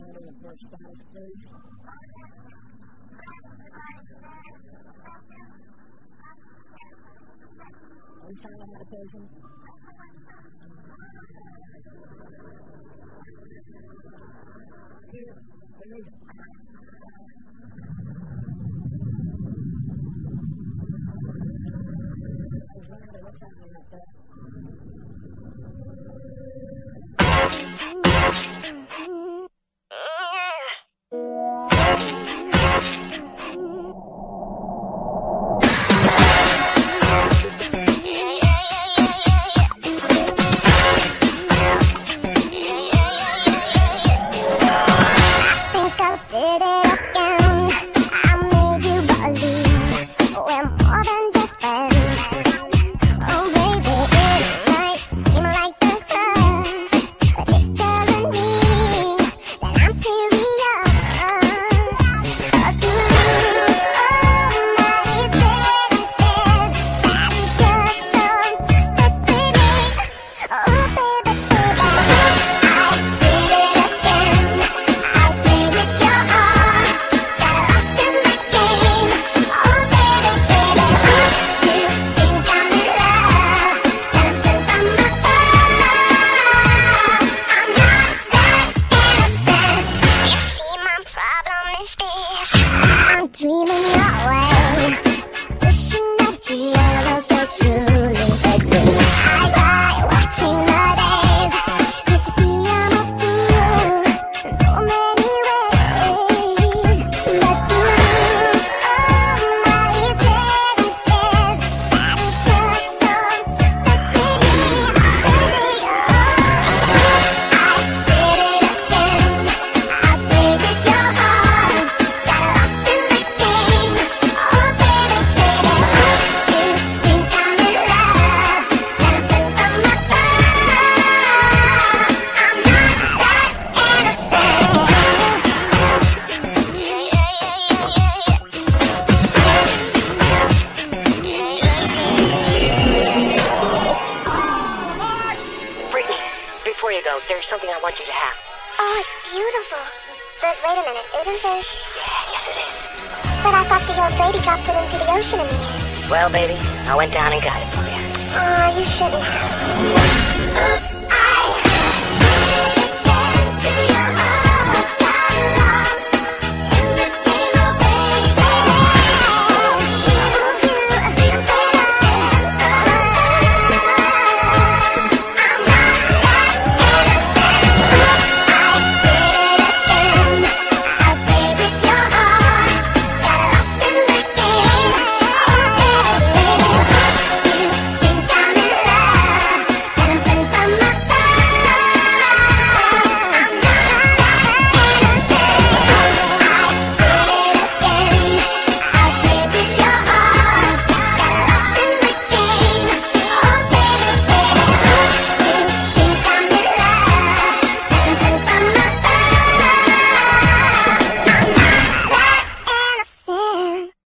matter of much time space. Are you trying to have a patient? Here, please. What's happening up there? Before you go, there's something I want you to have. Oh, it's beautiful. But wait a minute, isn't this? Yeah, yes it is. But I thought the old lady dropped it into the ocean in the end. Well, baby, I went down and got it for you. Oh, you shouldn't.